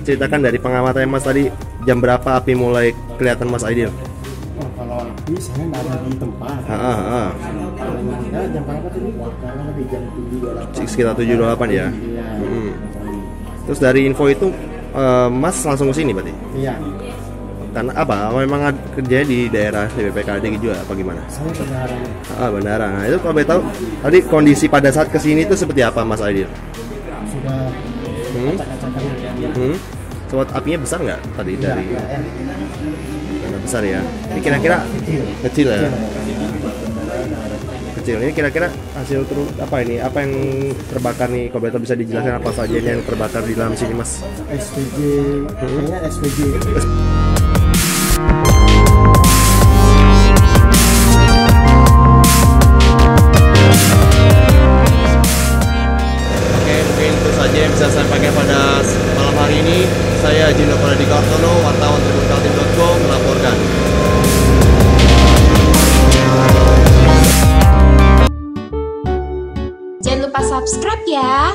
ceritakan dari pengamatan Mas tadi jam berapa api mulai kelihatan Mas Aidil? Oh, kalau api saya nggak ada di tempat. Ah, ah, ah. Ya, jam berapa tadi? Karena di jam 7.28. Sekitar 7.28 ya. Iya. Hmm. Terus dari info itu eh, Mas langsung ke sini berarti? Iya. Karena apa? Memang ad- kerjanya di daerah di BPKD juga apa gimana? Saya kebenarannya Ah, bandara. Nah, itu kalau boleh tahu tadi kondisi pada saat ke sini itu seperti apa Mas Aidil? sudah Hmm? Hmm? Sobat apinya besar nggak tadi dari Ya, ya. Karena besar ya. Ini kira-kira kecil ya. Kecil. Ini kira-kira hasil terus apa ini? Apa yang terbakar nih? Kalau tahu bisa dijelaskan apa saja ini yang terbakar di dalam sini Mas? SPG, kayaknya SPG. Hari ini. Saya Jino Pradikawartono, wartawan tribunkaltim.com melaporkan. Jangan lupa subscribe ya.